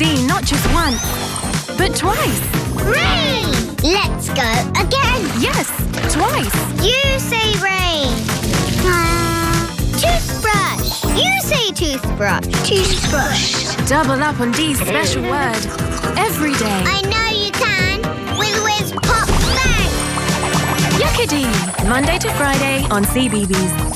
Not just once, but twice. Rain! Let's go again. Yes, twice. You say rain. Uh, toothbrush. You say toothbrush. Toothbrush. Double up on Dee's special word every day. I know you can. With Whiz Pop Bang. Yakka Dee, Monday to Friday on CBeebies.